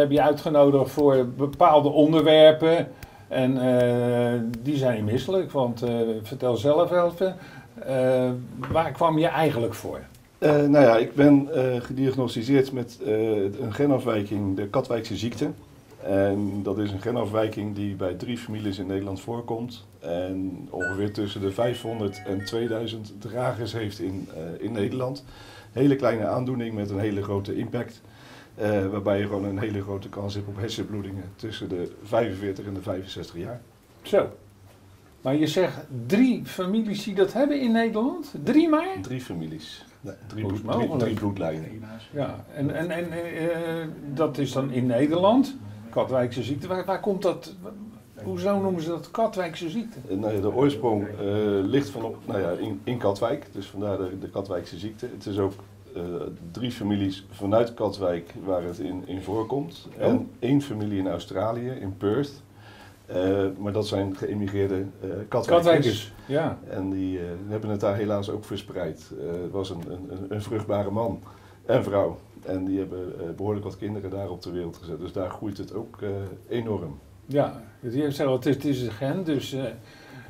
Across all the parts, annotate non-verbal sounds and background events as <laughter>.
hebben je uitgenodigd voor bepaalde onderwerpen. En eh, die zijn niet misselijk, want eh, vertel zelf even, uh, waar kwam je eigenlijk voor? nou ja, ik ben gediagnosticeerd met een genafwijking, de Katwijkse ziekte. En dat is een genafwijking die bij drie families in Nederland voorkomt. En ongeveer tussen de 500 en 2000 dragers heeft in, in Nederland. Hele kleine aandoening met een hele grote impact. Uh, waarbij je gewoon een hele grote kans hebt op hersenbloedingen tussen de 45 en de 65 jaar. Zo. Maar je zegt drie families die dat hebben in Nederland? Drie maar? Drie families. Nee, drie, bloed, drie, drie, bloedlijnen. Ja, en, en, en uh, dat is dan in Nederland, Katwijkse ziekte. Waar, waar komt dat, hoezo noemen ze dat Katwijkse ziekte? Nou de oorsprong uh, ligt vanop, nou ja, in, in Katwijk, dus vandaar de, de Katwijkse ziekte. Het is ook uh, drie families vanuit Katwijk waar het in, in voorkomt. Oh. En één familie in Australië, in Perth. Uh, maar dat zijn geëmigreerde uh, Katwijkers. Katwijkers. Ja. En die hebben het daar helaas ook verspreid. het was een, een, een, vruchtbare man en vrouw. En die hebben behoorlijk wat kinderen daar op de wereld gezet. Dus daar groeit het ook enorm. Ja, het, het, is, het is een gen, dus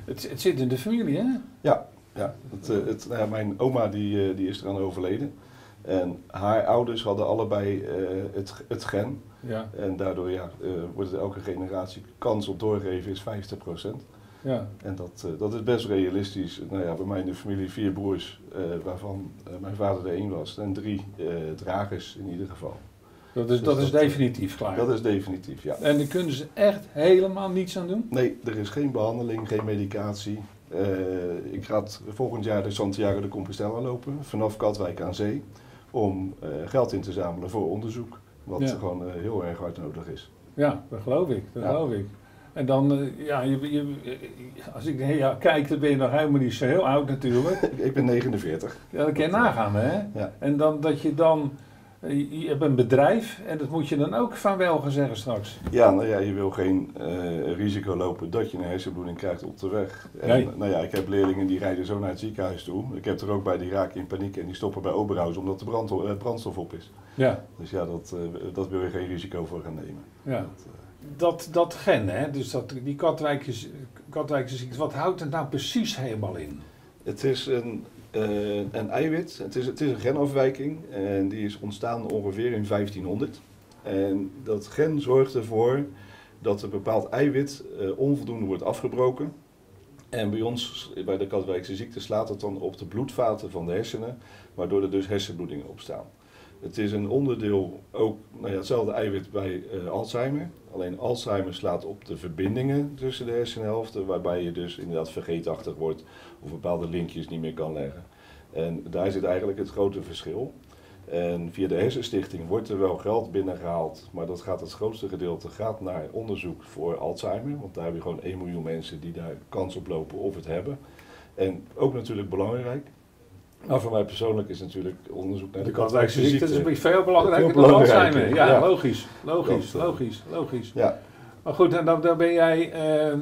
het, het zit in de familie, hè? Ja, ja, het, het, nou ja, mijn oma die, die is eraan overleden. En haar ouders hadden allebei uh, het, het gen. Ja. En daardoor ja, uh, wordt het elke generatie kans op doorgeven is 50%. Ja. En dat, uh, dat is best realistisch. Nou ja, bij mij in de familie vier broers, waarvan mijn vader er één was. En drie dragers in ieder geval. Dat is, dus dat, is definitief klaar? Dat is definitief, ja. En daar kunnen ze echt helemaal niets aan doen? Nee, er is geen behandeling, geen medicatie. ik ga volgend jaar de Santiago de Compostela lopen, vanaf Katwijk aan Zee om uh, geld in te zamelen voor onderzoek. Wat ja. gewoon uh, heel erg hard nodig is. Ja, dat geloof ik. Dat ja. geloof ik. En dan, ja, je, je, als ik ja, kijk, dan ben je nog helemaal niet zo heel oud natuurlijk. <laughs> ik ben 49. Ja, dat kan je nagaan, hè? Ja. En dan dat je dan je hebt een bedrijf en dat moet je dan ook van wel zeggen straks. Ja, nou ja, je wil geen uh, risico lopen dat je een hersenbloeding krijgt op de weg. En, nee. Nou ja, ik heb leerlingen die rijden zo naar het ziekenhuis toe. Ik heb er ook bij die raken in paniek en die stoppen bij Oberhaus omdat de brand, uh, brandstof op is. Ja. Dus ja, dat, uh, dat wil je geen risico voor gaan nemen. Ja. Dat, dat, dat gen, hè, dus dat, die Katwijkse, Katwijkse ziekte, wat houdt het nou precies helemaal in? Het is een uh, een eiwit. Het is, het is een genafwijking en die is ontstaan ongeveer in 1500. En dat gen zorgt ervoor dat een bepaald eiwit uh, onvoldoende wordt afgebroken. En bij ons, bij de Katwijkse ziekte, slaat het dan op de bloedvaten van de hersenen, waardoor er dus hersenbloedingen opstaan. Het is een onderdeel, ook nou hetzelfde eiwit bij uh, Alzheimer. Alleen Alzheimer slaat op de verbindingen tussen de hersenhelften, waarbij je dus inderdaad vergeetachtig wordt of bepaalde linkjes niet meer kan leggen. En daar zit eigenlijk het grote verschil. En via de Hersenstichting wordt er wel geld binnengehaald, maar dat gaat het grootste gedeelte gaat naar onderzoek voor Alzheimer. Want daar heb je gewoon 1 miljoen mensen die daar kans op lopen of het hebben. En ook natuurlijk belangrijk, maar voor mij persoonlijk is natuurlijk onderzoek naar de, de Katwijkse ziekte. Dat is veel belangrijker dan Alzheimer. Ja, ja, logisch, logisch, logisch, logisch. Ja. Maar goed, en dan, dan ben jij, uh,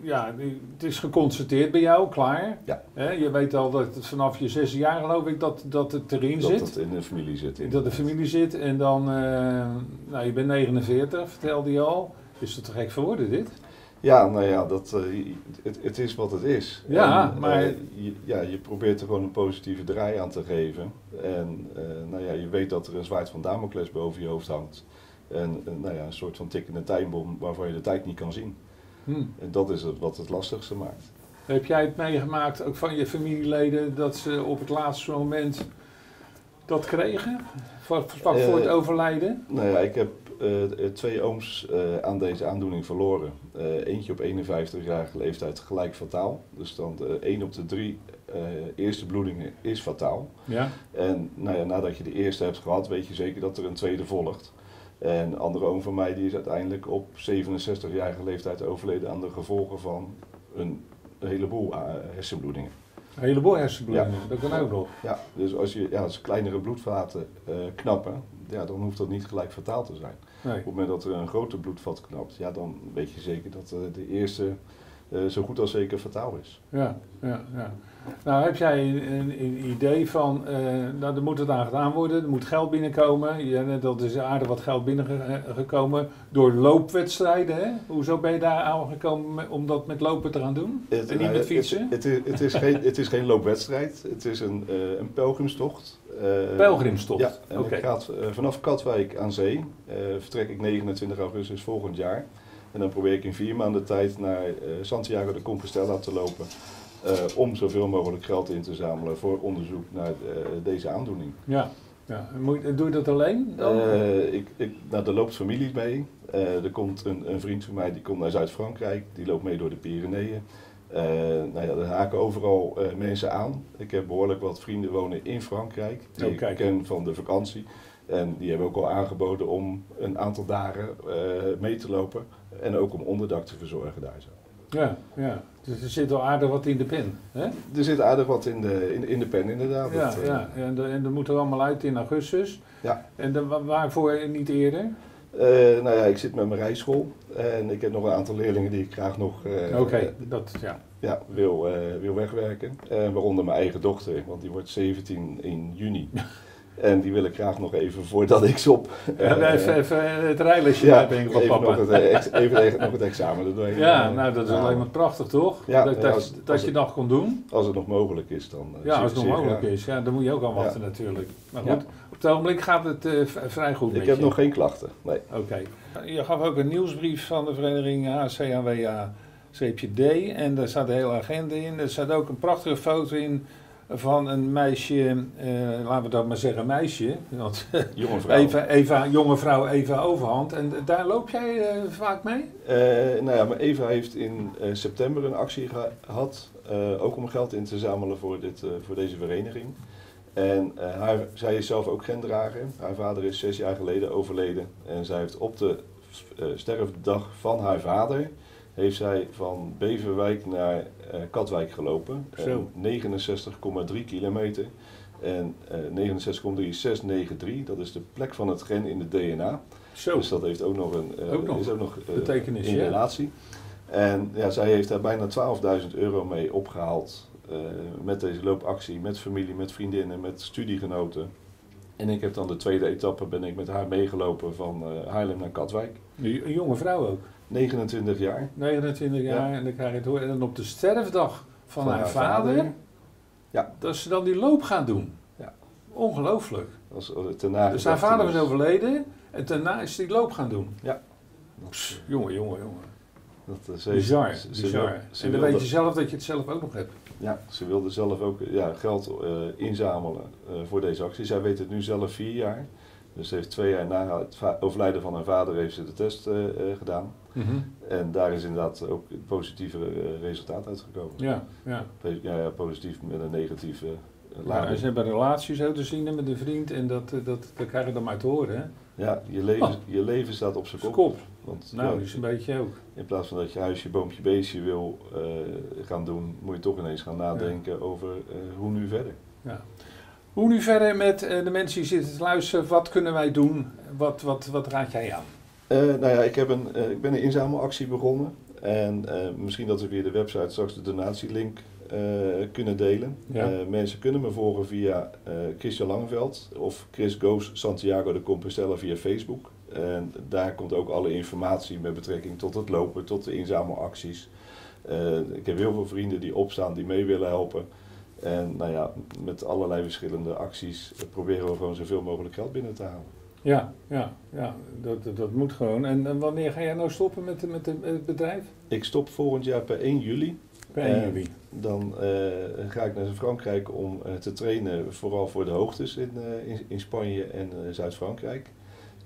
ja, het is geconstateerd bij jou, klaar. Ja. He, je weet al dat het vanaf je zesde jaar geloof ik dat, dat het erin zit. Dat het in de familie zit. Dat de familie zit en dan, uh, nou je bent 49, vertelde je al. Is het te gek voor woorden dit? Ja, nou ja, dat, uh, het, het, is wat het is. Ja, en, maar... Uh, je, ja, je probeert er gewoon een positieve draai aan te geven. En uh, nou ja, je weet dat er een zwaard van Damocles boven je hoofd hangt. En nou ja, een soort van tikkende tijdbom waarvan je de tijd niet kan zien. Hmm. En dat is het, wat het lastigste maakt. Heb jij het meegemaakt, ook van je familieleden, dat ze op het laatste moment dat kregen? Vlak voor het overlijden? Nou ja, ik heb twee ooms uh, aan deze aandoening verloren. Eentje op 51-jarige leeftijd gelijk fataal. Dus dan 1 op de 3 eerste bloedingen is fataal. Ja. En nou ja, nadat je de eerste hebt gehad, weet je zeker dat er een tweede volgt. En een andere oom van mij die is uiteindelijk op 67-jarige leeftijd overleden aan de gevolgen van een heleboel hersenbloedingen. Een heleboel hersenbloedingen, dat kan ook nog. Ja, dus als je ja, als kleinere bloedvaten knappen, ja, dan hoeft dat niet gelijk fataal te zijn. Nee. Op het moment dat er een grote bloedvat knapt, ja, dan weet je zeker dat uh, de eerste zo goed als zeker fataal is. Ja, ja, ja. Nou, heb jij een, een idee van, uh, nou, er moet het aan gedaan worden, er moet geld binnenkomen. Ja, dat is aardig wat geld binnengekomen door loopwedstrijden. Hè? Hoezo ben je daar aan gekomen om dat met lopen te gaan doen? Het, en niet met fietsen? Het, het, is, het, is geen, het is geen loopwedstrijd, het is een, uh, een pelgrimstocht. Uh, pelgrimstocht? Ja, en okay. gaat vanaf Katwijk aan zee, vertrek ik 29 augustus volgend jaar. En dan probeer ik in vier maanden tijd naar Santiago de Compostela te lopen. Uh, om zoveel mogelijk geld in te zamelen voor onderzoek naar uh, deze aandoening. Ja, ja. doe je dat alleen? Uh, ik, ik, nou, er loopt familie mee. er komt een, een, vriend van mij die komt naar Zuid-Frankrijk, die loopt mee door de Pyreneeën. nou ja, er haken overal mensen aan. Ik heb behoorlijk wat vrienden wonen in Frankrijk, die oh, ik ken van de vakantie. En die hebben ook al aangeboden om een aantal dagen mee te lopen en ook om onderdak te verzorgen daar zo. Ja, ja. Dus er zit wel aardig wat in de pen. Hè? Er zit aardig wat in de, in, in de pen, inderdaad. Ja, dat, ja. En, de, en dat moet er allemaal uit in augustus. Ja. En de, waarvoor niet eerder? Uh, nou ja, ik zit met mijn rijschool en ik heb nog een aantal leerlingen die ik graag nog uh, okay, dat, ja. Ja, wil, wil wegwerken. waaronder mijn eigen dochter, want die wordt 17 in juni. <laughs> En die wil ik graag nog even voordat ik op. Uh, even, even het rijlesje ja, van even papa. Nog het, eh, even nog het examen erdoor. Ja, nou dat is alleen maar prachtig toch? Ja, dat, dat, als, dat je nog kon doen. Als het nog mogelijk is dan. Ja, als het nog mogelijk is. Ja, dan moet je ook aan wachten natuurlijk. Maar goed, op het ogenblik gaat het uh, vrij goed Ik heb nog geen klachten, nee. Oké. Je gaf ook een nieuwsbrief van de vereniging HCAWA CPD en daar staat de hele agenda in. Er staat ook een prachtige foto in van een meisje, uh, laten we dat maar zeggen meisje, want <laughs> jonge vrouw. Eva, Eva, jonge vrouw Eva Overhand. En daar loop jij uh, vaak mee? Uh, nou ja, maar Eva heeft in september een actie gehad, ook om geld in te zamelen voor, dit, voor deze vereniging. En haar, zij is zelf ook gendrager. Haar vader is zes jaar geleden overleden en zij heeft op de sterfdag van haar vader heeft zij van Beverwijk naar uh, Katwijk gelopen. 69,3 kilometer. En uh, 69,3 is 693. Dat is de plek van het gen in de DNA. Zo. Dus dat heeft ook nog een uh, ook nog is ook nog, betekenis in relatie. En ja, zij heeft daar bijna 12.000 euro mee opgehaald. met deze loopactie, met familie, met vriendinnen, met studiegenoten. En ik heb dan de tweede etappe ben ik met haar meegelopen van Haarlem naar Katwijk. Een jonge vrouw ook? 29 jaar. 29 jaar en dan krijg je het horen. En dan op de sterfdag van, haar, vader, ja. dat ze dan die loop gaan doen. Ja. Ongelooflijk. Als, dus haar vader was overleden en daarna is ze die loop gaan doen. Ja. Pss, jongen, jongen, jongen. Dat, bizar, ze, bizar. Ze en dan weet je zelf dat je het zelf ook nog hebt. Ja, ze wilde zelf ook ja, geld uh, inzamelen uh, voor deze actie. Zij weet het nu zelf vier jaar. Dus ze heeft twee jaar na het overlijden van haar vader heeft ze de test uh, gedaan. Mhm. En daar is inderdaad ook positieve uh, resultaat uitgekomen. Ja, ja. ja, ja positief met een negatieve uh, ja, ze hebben relaties zo te zien met een vriend en dat, dat, dat krijg je dan maar te horen. Hè? Ja, je leven, oh. je leven staat op zijn kop. kop. Want, nou, ja, is een beetje ook. In plaats van dat je huisje, boompje, beestje wil gaan doen, moet je toch ineens gaan nadenken over hoe nu verder. Ja. Hoe nu verder met uh, de mensen die zitten te luisteren? Wat kunnen wij doen? Wat, wat, wat raad jij aan? Uh, nou ja, ik, heb een, uh, ik ben een inzamelactie begonnen. En misschien dat we via de website straks de donatielink kunnen delen. Ja. mensen kunnen me volgen via Christian Langeveld of Chris Goes Santiago de Compostela via Facebook. En daar komt ook alle informatie met betrekking tot het lopen, tot de inzamelacties. ik heb heel veel vrienden die opstaan, die mee willen helpen. En nou ja, met allerlei verschillende acties proberen we gewoon zoveel mogelijk geld binnen te halen. Ja, ja, ja dat, dat moet gewoon. En, wanneer ga jij nou stoppen met, met het bedrijf? Ik stop volgend jaar per 1 juli. Per 1 juli. Dan uh, ga ik naar Frankrijk om uh, te trainen, vooral voor de hoogtes in, in, in, Spanje en Zuid-Frankrijk.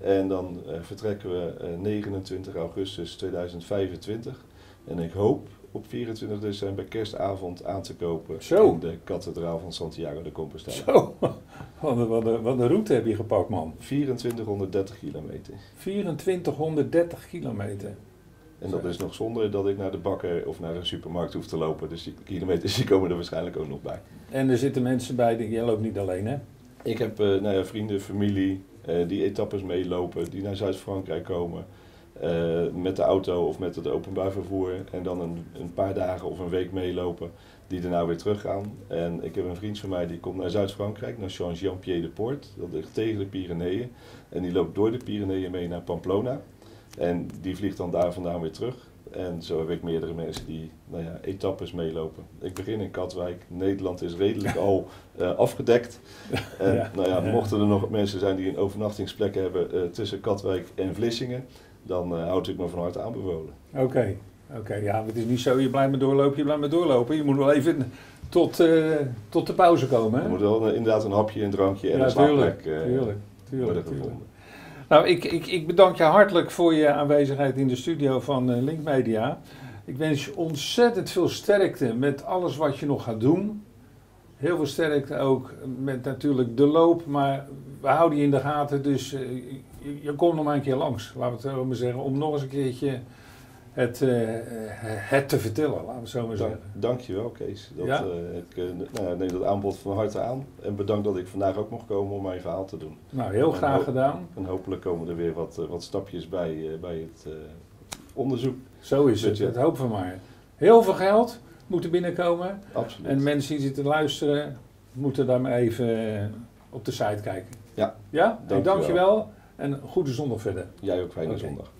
En dan vertrekken we 29 augustus 2025. En ik hoop op 24 december kerstavond aan te kopen Zo. in de kathedraal van Santiago de Compostela. Zo, <laughs> wat een, wat, een, wat een route heb je gepakt man. 2430 kilometer. 2430 kilometer. En dat is nog zonder dat ik naar de bakker of naar een supermarkt hoef te lopen. Dus die kilometers die komen er waarschijnlijk ook nog bij. En er zitten mensen bij, die, jij loopt niet alleen hè? Ik heb uh, nou ja, vrienden, familie uh, die etappes meelopen, die naar Zuid-Frankrijk komen. Uh, met de auto of met het openbaar vervoer. En dan een, een paar dagen of een week meelopen die er nou weer terug gaan. En ik heb een vriend van mij die komt naar Zuid-Frankrijk, naar Saint-Jean-Pied-de-Port. Dat ligt tegen de Pyreneeën. En die loopt door de Pyreneeën mee naar Pamplona. En die vliegt dan daar vandaan weer terug. En zo heb ik meerdere mensen die nou ja, etappes meelopen. Ik begin in Katwijk. Nederland is redelijk al uh, afgedekt. En <laughs> nou ja, mochten er nog mensen zijn die een overnachtingsplek hebben uh, tussen Katwijk en Vlissingen, dan uh, houd ik me van harte aanbevolen. Oké, oké. ja, het is niet zo, je blijft maar doorlopen, je blijft maar doorlopen. Je moet wel even tot, tot de pauze komen. Hè? Je moet wel inderdaad een hapje, een drankje en een slaapplek tuurlijk, tuurlijk, tuurlijk, tuurlijk. Nou, ik, ik, ik bedank je hartelijk voor je aanwezigheid in de studio van Link Media. Ik wens je ontzettend veel sterkte met alles wat je nog gaat doen. Heel veel sterkte ook met natuurlijk de loop, maar we houden je in de gaten, dus je, je, komt nog maar een keer langs, laten we het zo maar zeggen, om nog eens een keertje het, uh, het te vertellen, laten we het zo maar zeggen. Dankjewel Kees. Dat, ja? uh, ik nou, neem dat aanbod van harte aan. En bedankt dat ik vandaag ook mocht komen om mijn verhaal te doen. Nou, heel graag gedaan. En hopelijk komen er weer wat, wat stapjes bij, bij het onderzoek. Zo is het, het hopen we maar. Heel veel geld moet er binnenkomen. Absoluut. En mensen die zitten luisteren, moeten daar maar even op de site kijken. Ja, ja? Dank, je wel. En goede zondag verder. Jij ook fijne zondag.